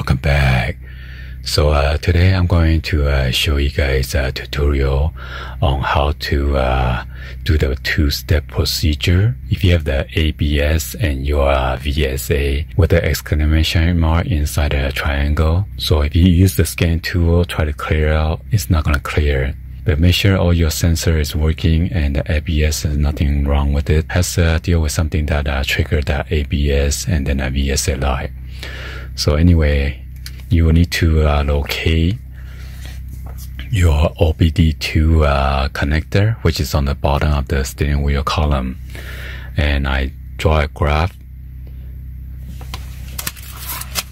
welcome back. So uh, today I'm going to uh, show you guys a tutorial on how to uh, do the two-step procedure. If you have the ABS and your VSA with the exclamation mark inside a triangle. So if you use the scan tool, try to clear out, it's not going to clear. But make sure all your sensor is working and the ABS is nothing wrong with it. Has to deal with something that uh, triggered the ABS and then a VSA light. So anyway, you will need to uh, locate your OBD2 uh, connector, which is on the bottom of the steering wheel column. And I draw a graph.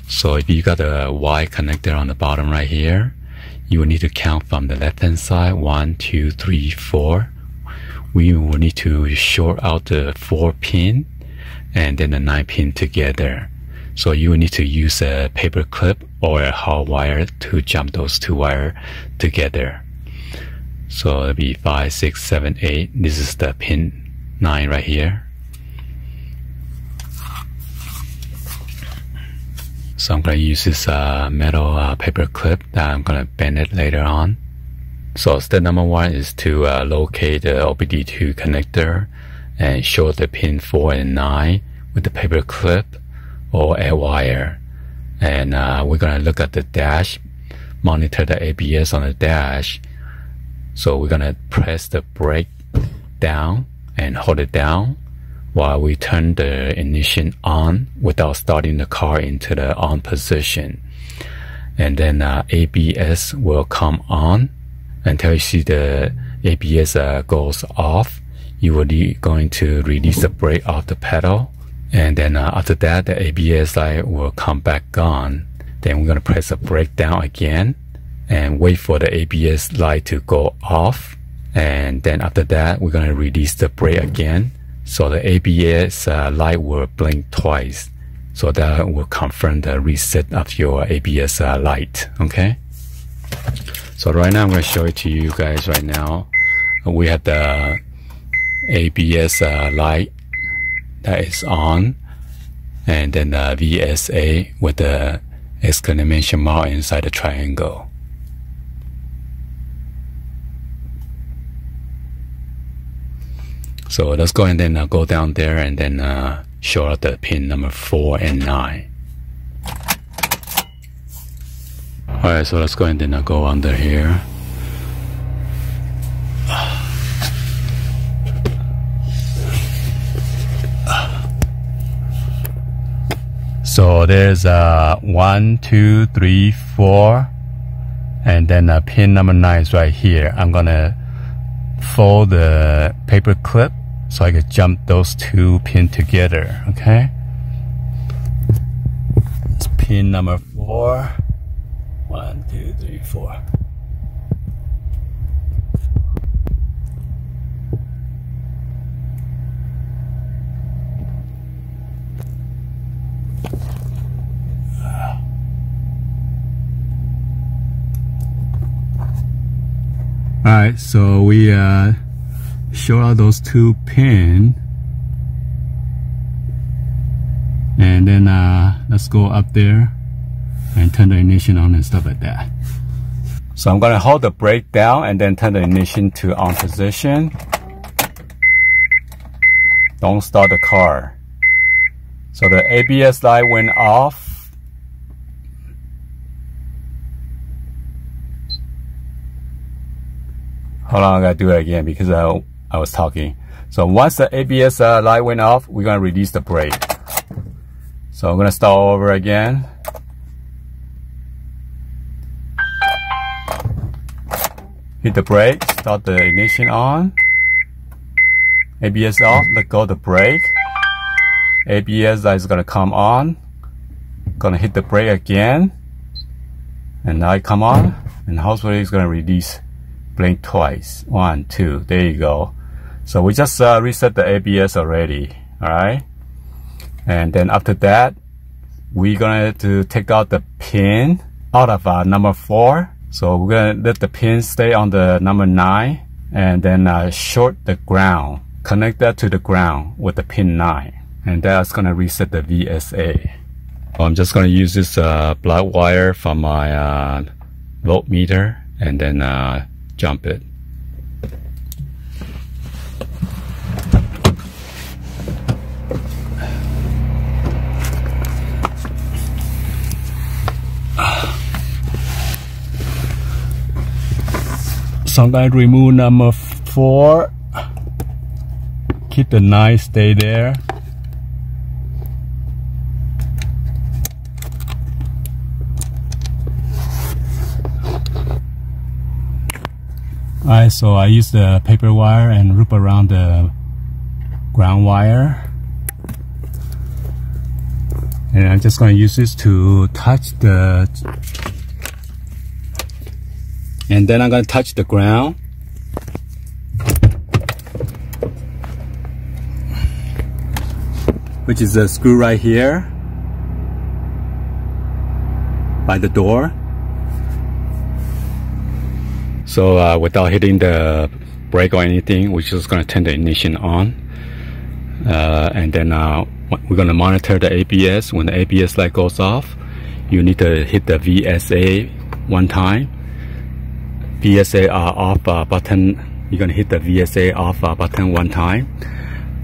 So if you got a Y connector on the bottom right here, you will need to count from the left hand side, one, two, three, four. We will need to short out the four pin and then the nine pin together. So you need to use a paper clip or a hot wire to jump those two wires together. So it'll be five, six, seven, eight. This is the pin nine right here. So I'm going to use this uh, metal uh, paper clip that I'm going to bend it later on. So step number one is to uh, locate the OBD2 connector and show the pin 4 and 9 with the paper clip or a wire. And uh, we're going to look at the dash, monitor the ABS on the dash. So we're going to press the brake down and hold it down while we turn the ignition on without starting the car into the on position. And then uh, ABS will come on until you see the ABS uh, goes off. You will be going to release the brake off the pedal and then uh, after that, the ABS light will come back on. Then we're going to press the brake down again and wait for the ABS light to go off. And then after that, we're going to release the brake again. So the ABS uh, light will blink twice. So that will confirm the reset of your ABS uh, light. Okay. So right now, I'm going to show it to you guys right now. We have the ABS uh, light that is on, and then the VSA with the exclamation mark inside the triangle. So let's go and then uh, go down there and then uh, show out the pin number 4 and 9. Alright, so let's go and then uh, go under here. So there's uh, one, two, three, four, and then uh, pin number nine is right here. I'm gonna fold the paper clip so I can jump those two pin together. Okay. It's pin number four. One, two, three, four. Alright, so we uh, show out those two pin. And then uh, let's go up there and turn the ignition on and stuff like that. So I'm gonna hold the brake down and then turn the ignition to on position. Don't start the car. So the ABS light went off Hold on, I gotta do it again because I, I was talking. So once the ABS uh, light went off, we're gonna release the brake. So I'm gonna start over again. Hit the brake, start the ignition on. ABS off, let go the brake. ABS is gonna come on. Gonna hit the brake again. And now it come on. And hopefully it's gonna release blink twice. One, two, there you go. So we just uh, reset the ABS already, all right? And then after that, we're gonna to take out the pin out of uh, number four. So we're gonna let the pin stay on the number nine and then uh, short the ground. Connect that to the ground with the pin nine. And that's gonna reset the VSA. I'm just going to use this uh, black wire from my uh, voltmeter and then uh, jump it. To remove number four. Keep the knife stay there. Alright, so I use the paper wire and loop around the ground wire. And I'm just going to use this to touch the... And then I'm going to touch the ground. Which is a screw right here. By the door. So uh, without hitting the brake or anything, we're just going to turn the ignition on. Uh, and then uh, we're going to monitor the ABS. When the ABS light goes off, you need to hit the VSA one time. VSA off uh, button, you're going to hit the VSA off uh, button one time.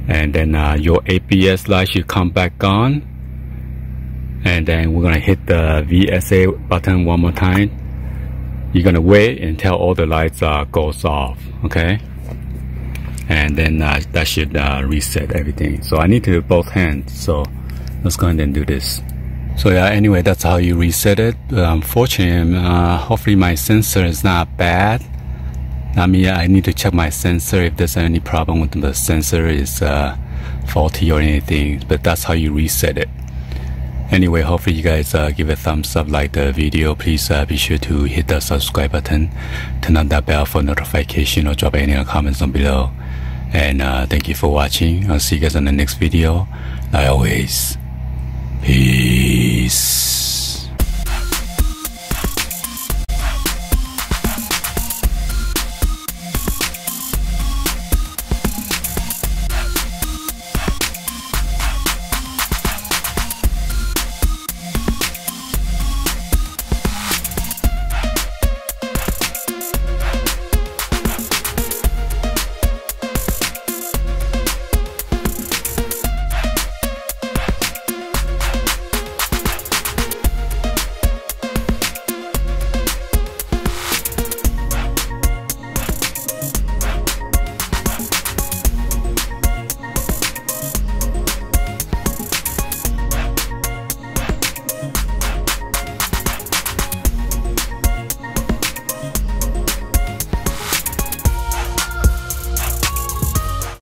And then uh, your ABS light should come back on. And then we're going to hit the VSA button one more time you're gonna wait until all the lights uh, goes off okay? And then uh, that should uh, reset everything. So I need to do both hands. So let's go ahead and do this. So yeah anyway that's how you reset it. Unfortunately uh, hopefully my sensor is not bad. I mean I need to check my sensor if there's any problem with the sensor is uh, faulty or anything but that's how you reset it Anyway, hopefully you guys uh, give a thumbs up, like the video. Please uh, be sure to hit the subscribe button, turn on that bell for notification, or drop any comments down below. And uh, thank you for watching. I'll see you guys on the next video. Like always, peace.